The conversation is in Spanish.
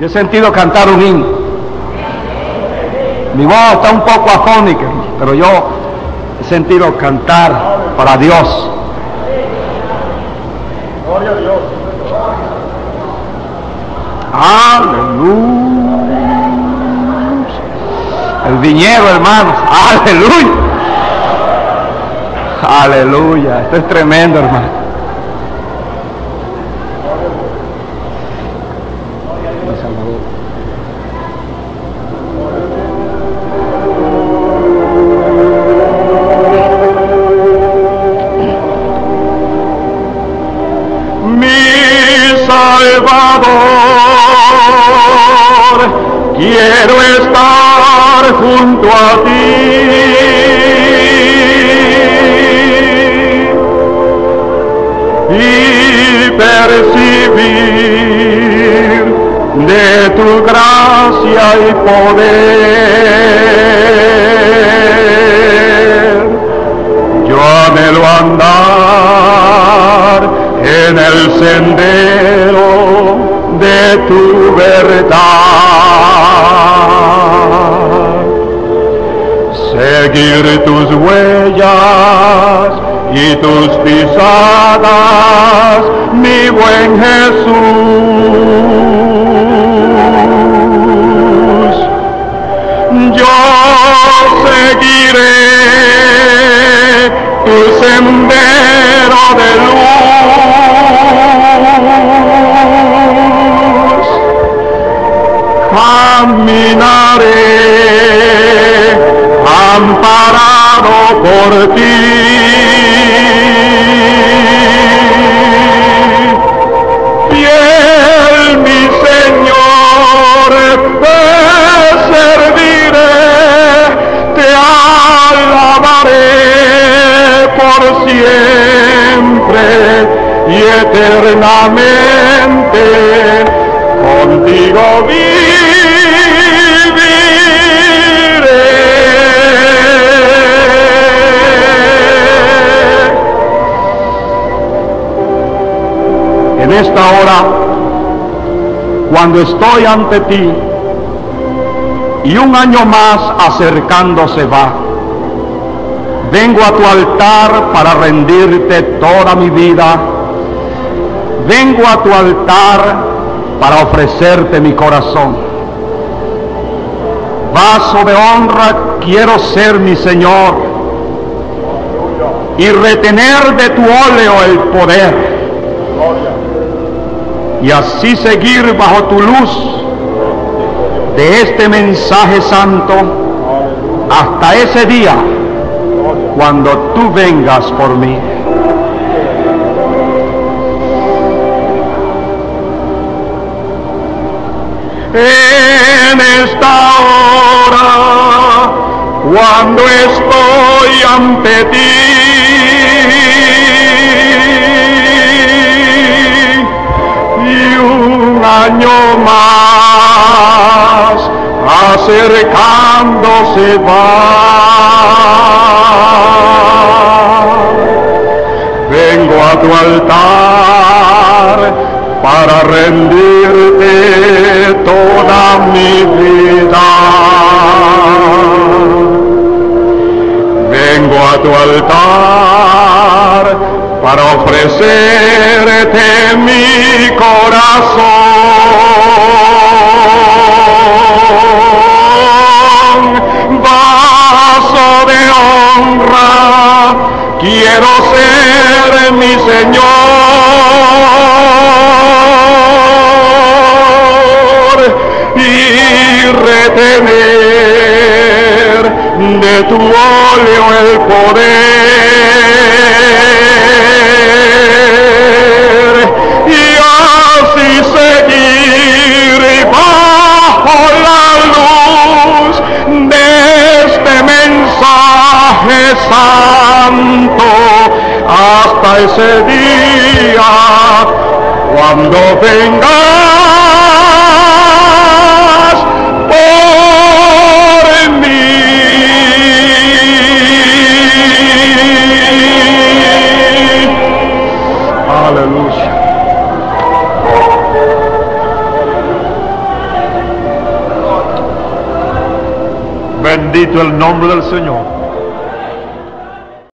Yo he sentido cantar un himno. Mi voz está un poco afónica, pero yo he sentido cantar para Dios. Gloria a Dios. Aleluya. El viñedo, hermanos. Aleluya. Aleluya. Esto es tremendo, hermano. Salvador, quiero estar junto a ti. Y percibir de tu gracia y poder. Yo anhelo andar en el sendero de verdad. Seguir tus huellas y tus pisadas, mi buen Jesús Caminaré amparado por ti. Fiel mi Señor, te serviré, te alabaré por siempre y eternamente contigo Esta hora, cuando estoy ante ti y un año más acercándose va, vengo a tu altar para rendirte toda mi vida. Vengo a tu altar para ofrecerte mi corazón. Vaso de honra quiero ser mi Señor y retener de tu óleo el poder y así seguir bajo tu luz de este mensaje santo hasta ese día cuando tú vengas por mí. en esta hora, cuando estoy ante ti, más acercándose va. Vengo a tu altar para rendirte toda mi vida. Vengo a tu altar para ofrecerte mi corazón. Vaso de honra, quiero ser mi Señor y retener de tu óleo el poder hasta ese día, cuando vengas por mí. Aleluya. Bendito el nombre del Señor.